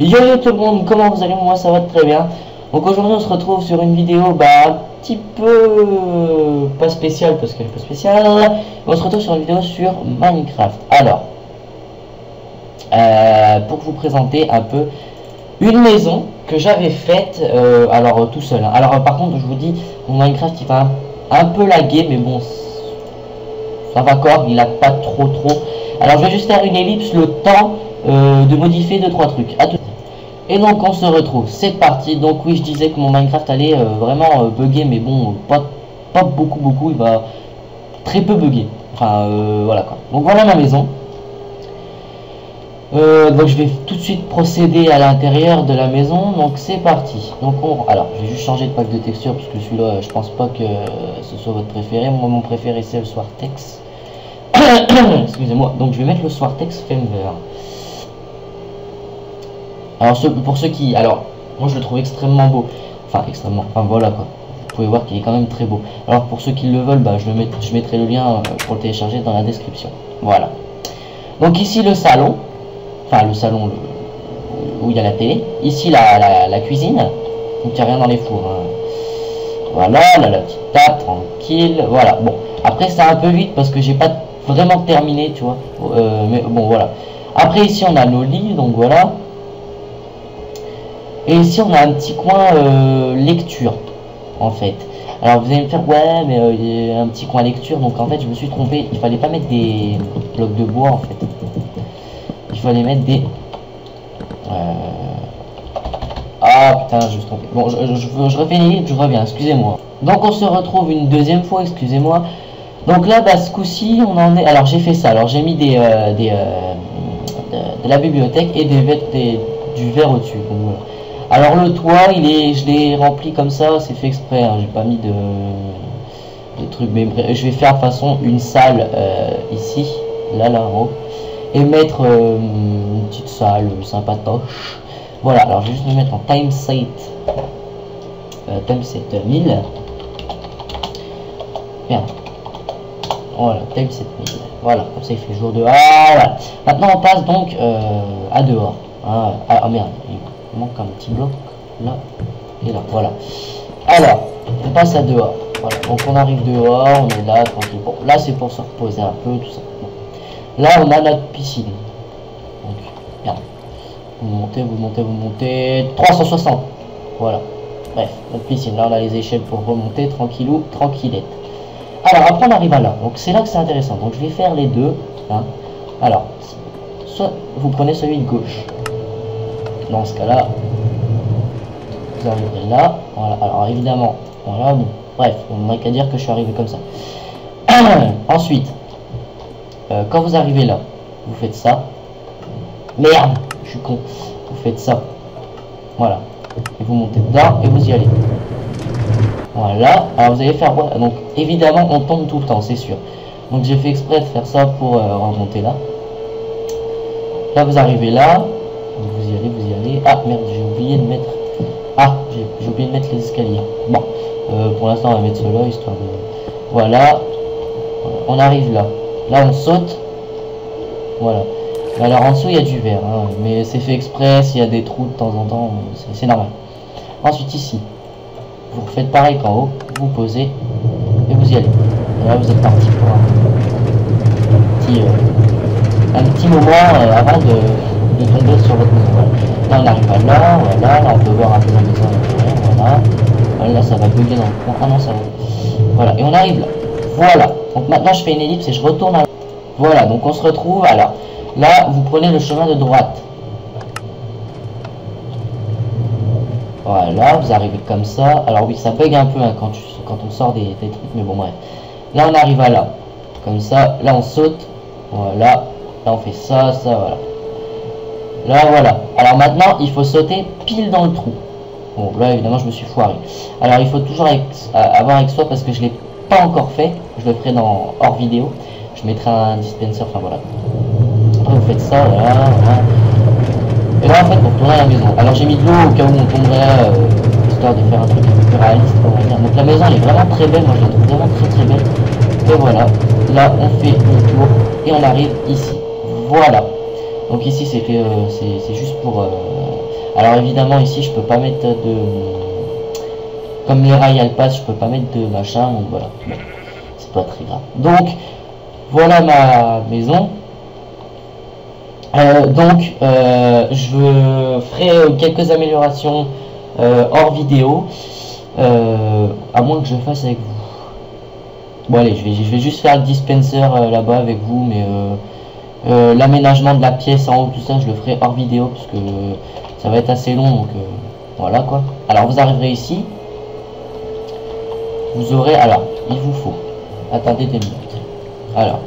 Yo yo tout le monde, comment vous allez? Moi ça va très bien. Donc aujourd'hui on se retrouve sur une vidéo bah, un petit peu pas spéciale parce qu'elle est pas spéciale. On se retrouve sur une vidéo sur Minecraft. Alors, euh, pour vous présenter un peu une maison que j'avais faite, euh, alors tout seul. hein. Alors par contre je vous dis, mon Minecraft il va un peu laguer mais bon ça va encore, il a pas trop trop. Alors je vais juste faire une ellipse le temps euh, de modifier deux trois trucs. À tout- Et donc on se retrouve, c'est parti. Donc oui je disais que mon Minecraft allait euh, vraiment euh, bugger mais bon pas, pas beaucoup beaucoup, il va très peu bugger. Enfin euh, voilà quoi. Donc voilà ma maison. Euh, donc je vais tout de suite procéder à l'intérieur de la maison. Donc c'est parti. Donc on, alors je vais juste changer de pack de texture parce que celui-là, je pense pas que ce soit votre préféré. Moi mon préféré c'est le Swartex. Excusez-moi. Donc je vais mettre le Swartex Femver. Alors pour ceux qui, alors moi je le trouve extrêmement beau. Enfin extrêmement. Enfin voilà quoi. Vous pouvez voir qu'il est quand même très beau. Alors pour ceux qui le veulent, bah, je, le je mettrai le lien euh, pour le télécharger dans la description. Voilà. Donc ici le salon enfin le salon où il y a la télé. Ici la, la, la cuisine, donc il n'y a rien dans les fours. hein. Voilà, là la petite table, tranquille. Voilà, bon. Après c'est un peu vite parce que j'ai pas vraiment terminé, tu vois. Euh, mais bon voilà. Après ici on a nos lits, donc voilà. Et ici on a un petit coin euh, lecture, en fait. Alors vous allez me faire ouais mais euh, un petit coin lecture, donc en fait je me suis trompé. Il fallait pas mettre des blocs de bois en fait. Il fallait mettre des euh, ah putain je me suis trompé bon je, je, refais je reviens excusez-moi. Donc on se retrouve une deuxième fois excusez-moi. Donc là bah, ce coup-ci on en est alors j'ai fait ça. Alors j'ai mis des, des de, la bibliothèque et des, du verre au dessus donc voilà alors le toit il est je l'ai rempli comme ça c'est fait exprès hein, j'ai pas mis de de trucs mais je vais faire de façon une salle euh, ici là là en haut et mettre euh, une petite salle sympatoche. Voilà, alors je vais juste me mettre en time set. Euh, time set 1000. Bien. Voilà, time set 1000. Voilà, comme ça il fait jour dehors. Voilà. Maintenant on passe donc euh, à dehors. Ah, ah, ah, merde, manque un petit bloc là et là. Voilà. Alors, on passe à dehors. Donc on arrive dehors, on est là, tranquille. Bon, là c'est pour se reposer un peu, tout ça. Là, on a notre piscine. Donc. Vous montez, vous montez, vous montez. 360. Voilà. Bref, notre piscine. Là, on a les échelles pour remonter tranquillou, tranquillette. Alors, après, on arrive à là. Donc, c'est là que c'est intéressant. Donc, je vais faire les deux. hein. Alors, soit vous prenez celui de gauche. Dans ce cas-là, vous arriverez là. Voilà. Alors, évidemment, voilà. Bon. Bref, on n'a qu'à dire que je suis arrivé comme ça. Ensuite, euh, quand vous arrivez là, vous faites ça. Merde, je suis con. Vous faites ça. Voilà. Et vous montez dedans et vous y allez. Voilà. Alors vous allez faire Donc évidemment on tombe tout le temps, c'est sûr. Donc j'ai fait exprès de faire ça pour euh, remonter là. Là vous arrivez là. Ah merde, j'ai oublié de mettre. Ah, j'ai oublié de mettre les escaliers. Bon, euh, pour l'instant on va mettre cela histoire de. Voilà. On arrive là. Là, on saute. Voilà. Alors en dessous, il y a du verre. hein, Mais c'est fait exprès. S'il y a des trous de temps en temps, c'est- normal. Ensuite, ici, vous refaites pareil qu'en haut. Vous posez et vous y allez. Et là, vous êtes parti pour un petit, euh, moment euh, avant de, sur votre maison. Là, on arrive à là. Voilà. Là, on peut voir un peu la maison. Voilà. Voilà, Là, ça va bugger dans le coin. Ah non, ça va. Voilà. Et on arrive là. Voilà. Donc maintenant, je fais une ellipse et je retourne à voilà, donc on se retrouve. Alors, là, vous prenez le chemin de droite. Voilà, vous arrivez comme ça. Alors oui, ça bug un peu hein, quand, tu- quand on sort des, des trucs, mais bon, bref. Là, on arrive à là. Comme ça, là, on saute. Voilà. Là, on fait ça, ça, voilà. Là, voilà. Alors maintenant, il faut sauter pile dans le trou. Bon, là, évidemment, je me suis foiré. Alors, il faut toujours euh, avoir avec soi parce que je l'ai pas encore fait. Je le ferai dans hors vidéo. Je mettrai un dispenser, enfin voilà. Après, vous faites ça, voilà. Et là, en fait, pour tourner la maison. Alors, j'ai mis de l'eau au cas où on tomberait, euh, histoire de faire un truc un peu plus réaliste, on va dire. Donc, la maison, elle est vraiment très belle. Moi, je la trouve vraiment très très belle. Et voilà. Là, on fait le tour et on arrive ici. Voilà. Donc ici c'était euh, c'est juste pour... Euh, alors évidemment ici je peux pas mettre de... Comme les rails passent, je peux pas mettre de machin, donc voilà. C'est pas très grave. Donc voilà ma maison. Euh, donc je ferai quelques améliorations hors vidéo. à moins que je fasse avec vous. Bon allez, je vais, je vais juste faire le dispenser là-bas avec vous, mais euh, l'aménagement de la pièce en haut, tout ça, je le ferai hors vidéo parce que ça va être assez long. Donc euh, voilà quoi. Alors vous arriverez ici. Vous aurez. Alors, il vous faut. Attendez des minutes. Alors.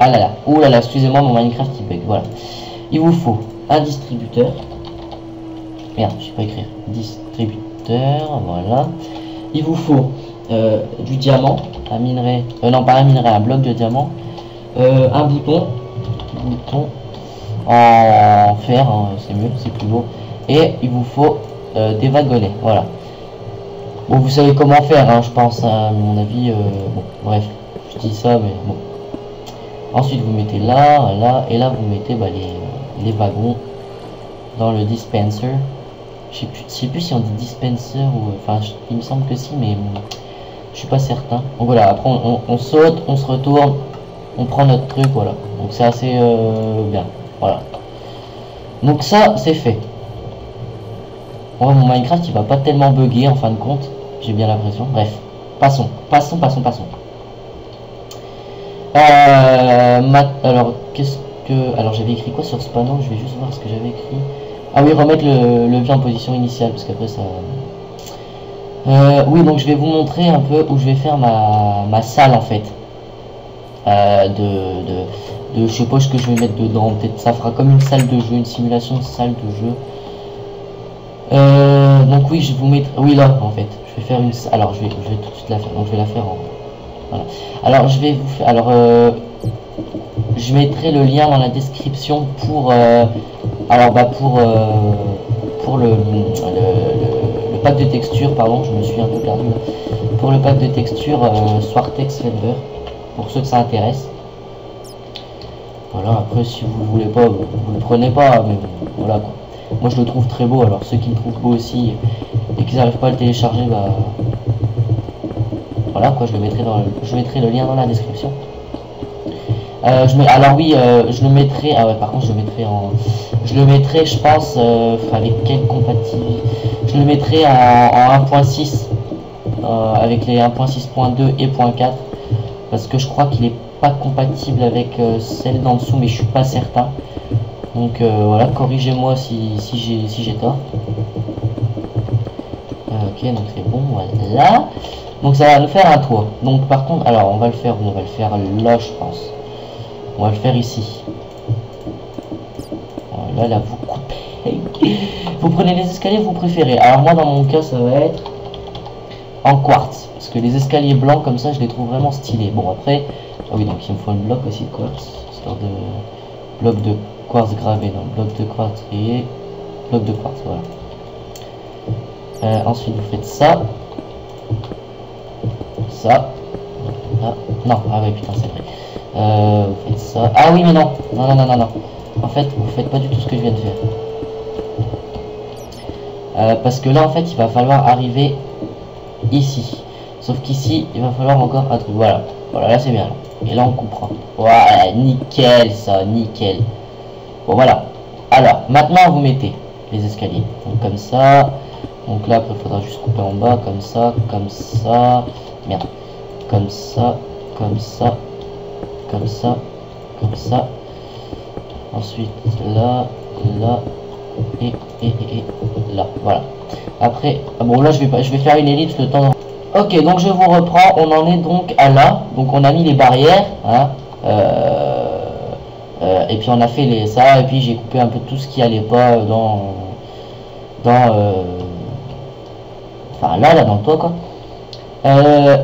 Ah là là. Ouh là là, excusez-moi, mon Minecraft il bug. Voilà. Il vous faut un distributeur. Merde, je sais pas écrire. Distributeur, voilà. Il vous faut euh, du diamant, un minerai. non, pas un minerai, un bloc de diamant euh, un bouton, bouton en fer, hein, c'est mieux, c'est plus beau. Et il vous faut euh, des wagonnets, voilà. Bon, vous savez comment faire, hein, je pense, à mon avis. Euh, bon, bref, je dis ça, mais bon. Ensuite, vous mettez là, là, et là, vous mettez bah, les, les wagons dans le dispenser. Je sais plus, sais plus si on dit dispenser ou... Enfin, il me semble que si, mais je suis pas certain. Donc voilà, après on saute, on se retourne, on prend notre truc, voilà. Donc c'est assez euh, bien, voilà. Donc ça, c'est fait. mon Minecraft, il va pas tellement bugger en fin de compte. J'ai bien l'impression. Bref, passons, passons, passons, passons. Euh, alors, qu'est-ce que... Alors, j'avais écrit quoi sur ce panneau Je vais juste voir ce que j'avais écrit. Ah oui, remettre le levier en position initiale, parce qu'après ça... Euh, oui, donc je vais vous montrer un peu où je vais faire ma salle, en fait. Euh, de, de, je sais pas ce que je vais mettre dedans. Peut-être ça fera comme une salle de jeu une simulation de salle de jeu. Euh, donc oui je vais vous mettre oui là en fait. Je vais faire une alors je vais, je vais tout de suite la faire. Donc je vais la faire en voilà. Alors je vais vous faire alors euh, je mettrai le lien dans la description pour alors bah pour pour le, le, pack de texture pardon je me suis un peu perdu pour le pack de texture Swartex Fender pour ceux que ça intéresse. Voilà, après si vous voulez pas, vous, le prenez pas, mais voilà quoi. Moi je le trouve très beau, alors ceux qui le trouvent beau aussi et qu'ils n'arrivent pas à le télécharger, bah voilà quoi, je le mettrai dans le, je mettrai le lien dans la description. Euh, je mets, alors oui, euh, je le mettrai, ah ouais par contre je le mettrai en, je le mettrai je pense, euh, avec quelle compatibilité, je le mettrai en, 1.6 avec les 1.6.2 et 4 parce que je crois qu'il est pas compatible avec euh, celle d'en dessous mais je suis pas certain. Donc euh, voilà corrigez-moi si, si j'ai si tort. Euh, ok donc c'est bon voilà. Donc ça va nous faire un toit donc par contre alors on va le faire on va le faire là je pense. On va le faire ici. Voilà là vous coupez. Vous prenez les escaliers vous préférez. Alors moi dans mon cas ça va être en quartz parce que les escaliers blancs comme ça, je les trouve vraiment stylés. Bon, après, ah oui, donc il me faut un bloc aussi de quartz, histoire de bloc de quartz gravé, donc bloc de quartz et bloc de quartz, voilà. Euh, ensuite, vous faites ça, ça, ah, non, ah oui, putain, c'est vrai. Euh, vous faites ça, ah oui, mais non, non, non, non, non, non. En fait, vous faites pas du tout ce que je viens de faire. Euh, parce que là, en fait, il va falloir arriver ici. Sauf qu'ici, il va falloir encore un truc. Voilà. Voilà, là c'est bien. Et là on comprend. Voilà, nickel ça, nickel. Bon voilà. Alors, maintenant vous mettez les escaliers. Donc comme ça. Donc là, il faudra juste couper en bas, comme ça, comme ça. Merde. Comme ça, comme ça, comme ça, comme ça. Ensuite, là, là, et, et, et, là. Voilà. Après, ah bon là je vais, je vais faire une ellipse le temps Ok, donc je vous reprends, on en est donc à là, donc on a mis les barrières, hein, euh, euh, et puis on a fait les ça, et puis j'ai coupé un peu tout ce qui allait pas dans, dans, euh, enfin là, là dans le toit quoi.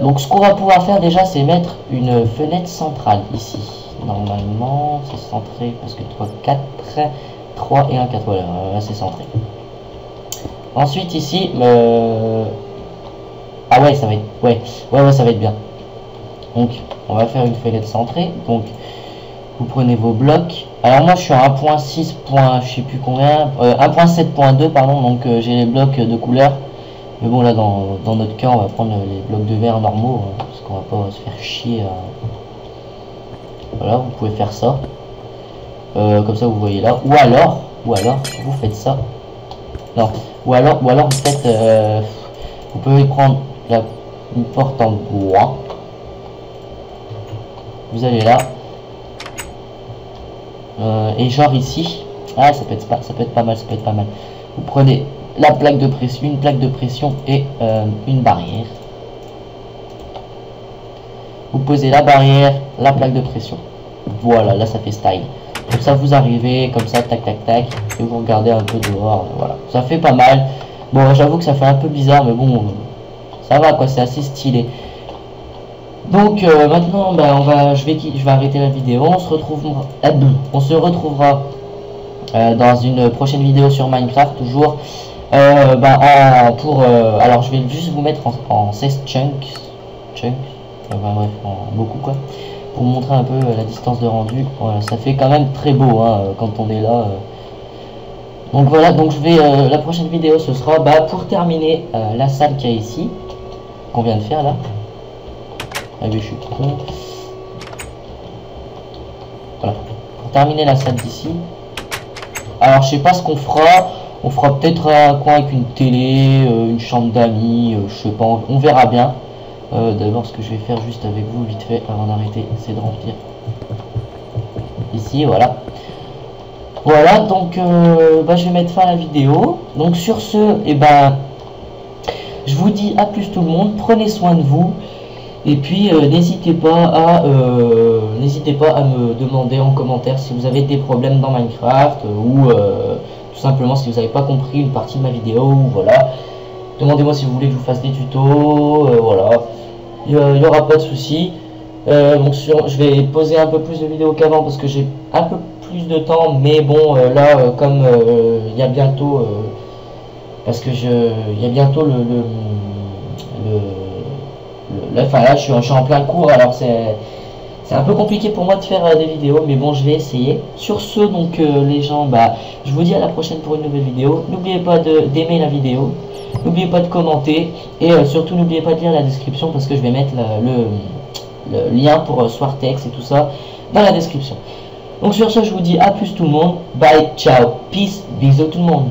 donc ce qu'on va pouvoir faire déjà, c'est mettre une fenêtre centrale ici. Normalement, c'est centré parce que 3, 4, 3 et 1, 4, voilà, là c'est centré. Ensuite ici, ah ouais, ça va être... Ouais, ouais, ouais, ça va être bien. Donc, on va faire une fenêtre centrée. Donc, vous prenez vos blocs. Alors moi je suis à 1.6. je sais plus combien, 1.7.2 pardon, donc j'ai les blocs de couleur. Mais bon là dans, notre cas on va prendre les blocs de verre normaux, hein, parce qu'on va pas se faire chier. Voilà, vous pouvez faire ça. comme ça vous voyez là. Ou alors, ou alors vous faites ça. Non. Ou alors, ou alors vous faites, vous pouvez prendre une porte en bois. Vous allez là. Euh, et genre ici. Ah, ça peut, être pas, ça peut pas mal, ça peut être pas mal. Vous prenez la plaque de pression, une plaque de pression et euh, une barrière. Vous posez la barrière, la plaque de pression. Voilà, là ça fait style. Comme ça vous arrivez, comme ça, tac tac tac, et vous regardez un peu dehors, voilà. Ça fait pas mal. Bon, j'avoue que ça fait un peu bizarre, mais bon, ça va quoi, c'est assez stylé. Donc euh, maintenant, ben, on va, je vais, je vais arrêter la vidéo. On se retrouvera, euh, on se retrouvera euh, dans une prochaine vidéo sur Minecraft toujours. Ben, pour, alors je vais juste vous mettre en, 16 chunks, chunks, bref, en beaucoup quoi, pour montrer un peu la distance de rendu. Voilà, ça fait quand même très beau hein, quand on est là. Donc voilà, donc je vais, la prochaine vidéo ce sera bah, pour terminer la salle qu'il y a ici, qu'on vient de faire là. Ah je suis con. Voilà. Pour terminer la salle d'ici. Alors, je sais pas ce qu'on fera. On fera peut-être un coin avec une télé, euh, une chambre d'amis, euh, je sais pas, on verra bien. Euh, d'abord, ce que je vais faire juste avec vous, vite fait, avant d'arrêter, c'est de remplir. Ici, voilà. Voilà, donc bah, je vais mettre fin à la vidéo. Donc sur ce, et eh ben, je vous dis à plus tout le monde, prenez soin de vous. Et puis euh, n'hésitez pas à euh, n'hésitez pas à me demander en commentaire si vous avez des problèmes dans Minecraft euh, ou tout simplement si vous n'avez pas compris une partie de ma vidéo voilà. Demandez-moi si vous voulez que je vous fasse des tutos, voilà. Il n'y aura pas de souci. je vais poser un peu plus de vidéos qu'avant parce que j'ai un peu plus de temps, mais bon là comme il y a bientôt parce que je il y a bientôt le, le là, enfin là, je suis, en plein cours, alors c'est c'est un peu compliqué pour moi de faire euh, des vidéos, mais bon, je vais essayer. Sur ce, donc euh, les gens, bah, je vous dis à la prochaine pour une nouvelle vidéo. N'oubliez pas d'aimer la vidéo, n'oubliez pas de commenter, et euh, surtout n'oubliez pas de lire la description parce que je vais mettre le, le, lien pour Swartex et tout ça dans la description. Donc sur ce, je vous dis à plus tout le monde. Bye, ciao, peace, bisous tout le monde.